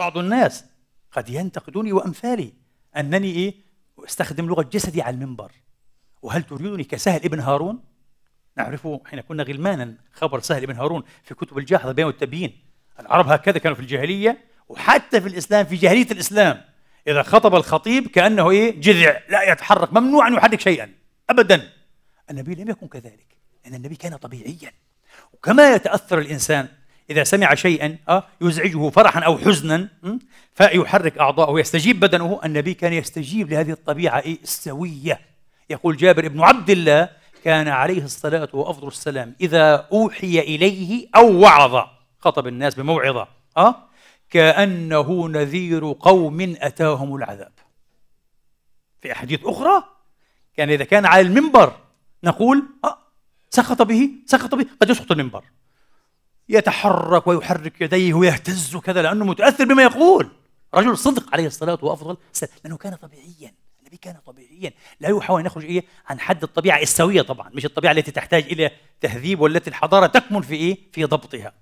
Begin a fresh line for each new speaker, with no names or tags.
بعض الناس قد ينتقدوني وأمثالي أنني إيه أستخدم لغة جسدي على المنبر. وهل تريدني كسهل ابن هارون؟ نعرفه حين كنا غلمانا خبر سهل ابن هارون في كتب الجاحظة بين والتبيين العرب هكذا كانوا في الجاهلية وحتى في الإسلام في جاهلية الإسلام. إذا خطب الخطيب كأنه إيه جذع لا يتحرك ممنوع أن يحرك شيئا أبدا. النبي لم يكن كذلك لأن النبي كان طبيعيا. وكما يتأثر الإنسان إذا سمع شيئا أه يزعجه فرحا أو حزنا فيحرك أعضاءه يستجيب بدنه. النبي كان يستجيب لهذه الطبيعة إيه؟ السوية. يقول جابر بن عبد الله كان عليه الصلاة وأفضل السلام إذا أوحي إليه أو وعظ خطب الناس بموعظة أه كأنه نذير قوم أتاهم العذاب. في أحاديث أخرى كان إذا كان على المنبر نقول أه سقط به سقط به قد يسقط المنبر. يتحرك ويحرك يديه ويهتز كذا لأنه متأثر بما يقول. رجل صدق عليه الصلاة وأفضل لأنه كان طبيعيا. النبي كان طبيعيا. لا يحاول أن يخرج إيه عن حد الطبيعة السوية طبعا. مش الطبيعة التي تحتاج إلى تهذيب والتي الحضارة تكمن في إيه؟ في ضبطها.